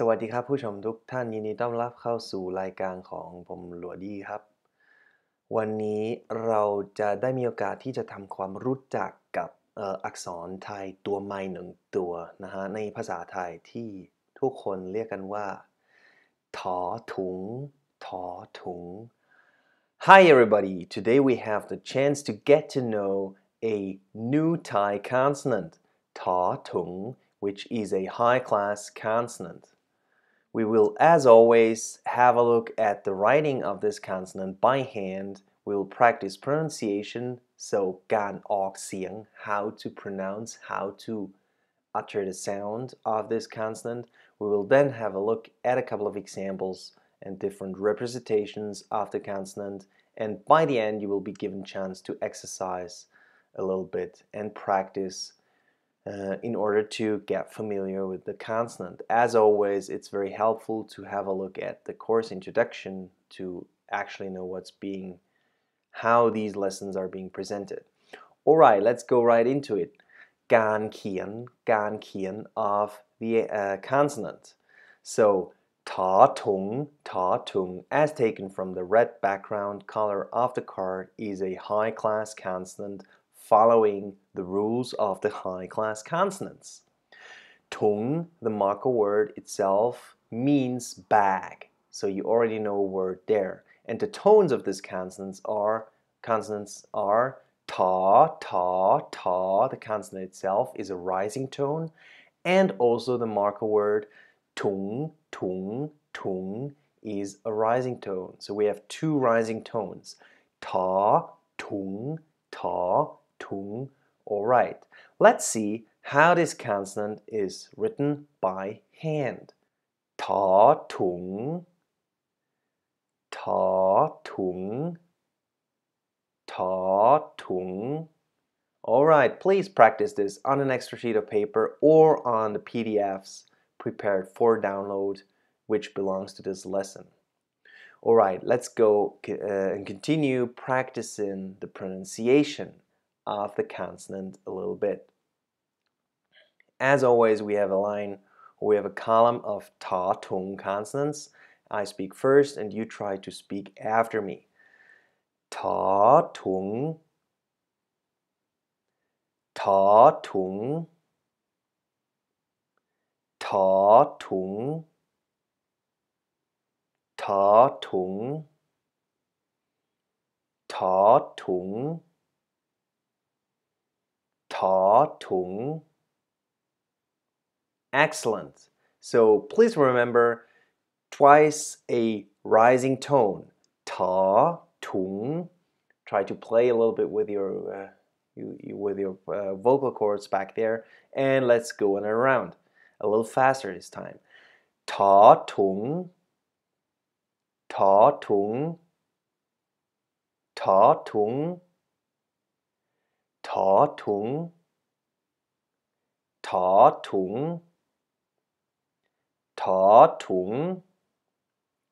สวัสดีครับผู้ชมทุกท่านยินดีต้อนรับเข้าสู่รายการของผมหลัวดีครับ วันนี้เราจะได้มีโอกาสที่จะทำความรู้จักกับอ,อ,อักษรไทยตัวใหม่หนึ่งตัวนะฮะในภาษาไทยที่ทุกคนเรียกกันว่าถอถุงถอถุง Hi everybody today we have the chance to get to know a new Thai consonant ถอถุง which is a high class consonant We will, as always, have a look at the writing of this consonant by hand. We will practice pronunciation, so gan ok xiang, how to pronounce, how to utter the sound of this consonant. We will then have a look at a couple of examples and different representations of the consonant and by the end you will be given chance to exercise a little bit and practice uh, in order to get familiar with the consonant. As always, it's very helpful to have a look at the course introduction to actually know what's being, how these lessons are being presented. All right, let's go right into it. Gan kian, gan kian of the uh, consonant. So ta tung, ta tung, as taken from the red background color of the card, is a high class consonant following the rules of the high class consonants. Tung, the marker word itself, means bag. So you already know a word there. And the tones of these consonants are consonants are ta, ta, ta. The consonant itself is a rising tone. And also the marker word tung, tung, tung is a rising tone. So we have two rising tones. Ta, tung, ta, tung. All right. Let's see how this consonant is written by hand. Ta, tung, ta, tung, ta, tung. All right, please practice this on an extra sheet of paper or on the PDFs prepared for download, which belongs to this lesson. All right, let's go uh, and continue practicing the pronunciation of the consonant a little bit. As always, we have a line, we have a column of ta tung consonants. I speak first and you try to speak after me. Ta tung, ta tung, ta tung, ta tung, ta tung, ta tung. Excellent. So please remember twice a rising tone. Ta, tung. Try to play a little bit with your uh, you, you, with your uh, vocal cords back there, and let's go on around a little faster this time. Ta, tung. Ta, tung. Ta, tung. Ta, tung. Ta, tung. Ta, tung.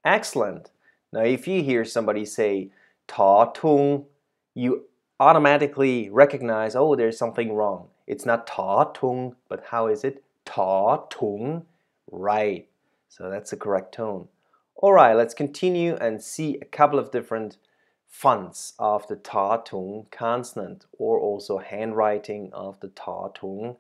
Excellent. Now, if you hear somebody say ta, tung, you automatically recognize, oh, there's something wrong. It's not ta, tung, but how is it? Ta, tung. Right. So that's the correct tone. All right, let's continue and see a couple of different fonts of the Tartung consonant or also handwriting of the Tartung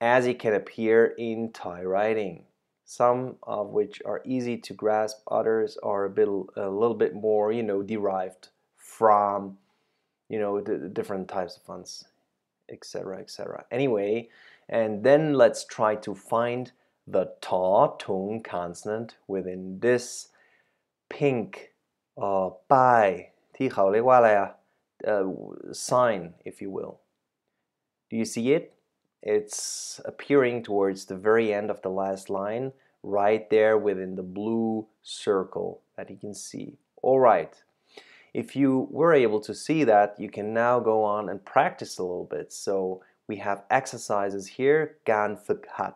as it can appear in Thai writing. Some of which are easy to grasp, others are a bit a little bit more, you know, derived from, you know, the different types of fonts, etc., etc. Anyway, and then let's try to find the ta tung consonant within this pink uh, pie ที่เขาเรียกว่าอะไรอะ uh, sign if you will do you see it it's appearing towards the very end of the last line, right there within the blue circle that you can see. All right. If you were able to see that, you can now go on and practice a little bit. So we have exercises here, การฝึกหัด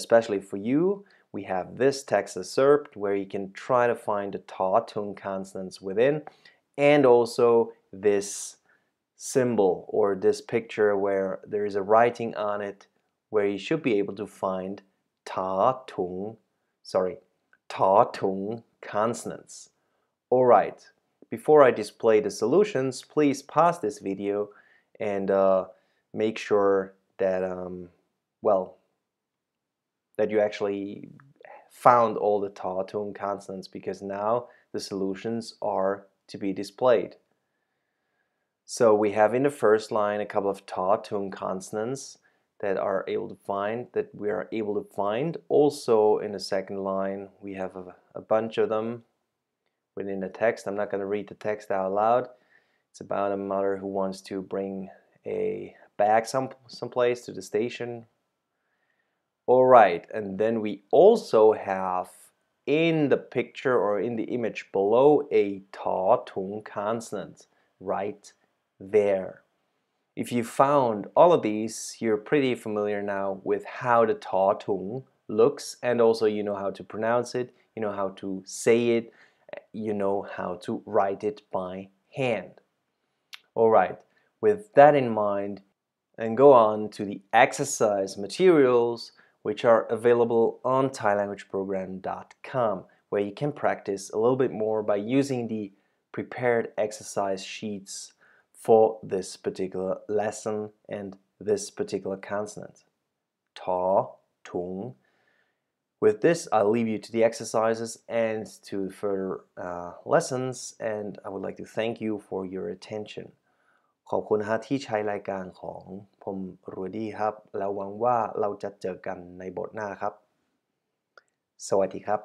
especially for you. We have this text excerpt where you can try to find the ta tung consonants within, and also this symbol or this picture where there is a writing on it where you should be able to find ta tung, sorry, ta tung consonants. Alright, before I display the solutions, please pause this video and uh, make sure that, um, well, that you actually found all the ta tung consonants because now the solutions are to be displayed. So we have in the first line a couple of ta tung consonants that are able to find that we are able to find. Also in the second line we have a, a bunch of them within the text. I'm not going to read the text out loud. It's about a mother who wants to bring a bag some someplace to the station. All right, and then we also have in the picture or in the image below a ta tung consonant right there. If you found all of these, you're pretty familiar now with how the ta tung looks and also you know how to pronounce it, you know how to say it, you know how to write it by hand. Alright, with that in mind, and go on to the exercise materials which are available on thailanguageprogram.com where you can practice a little bit more by using the prepared exercise sheets for this particular lesson and this particular consonant. Ta, tung. With this, I'll leave you to the exercises and to further uh, lessons, and I would like to thank you for your attention. ขอบคุณฮะที่ใช้รายการของผมรูดี้ครับ แล้วหวังว่าเราจะเจอกันในบทหน้าครับ สวัสดีครับ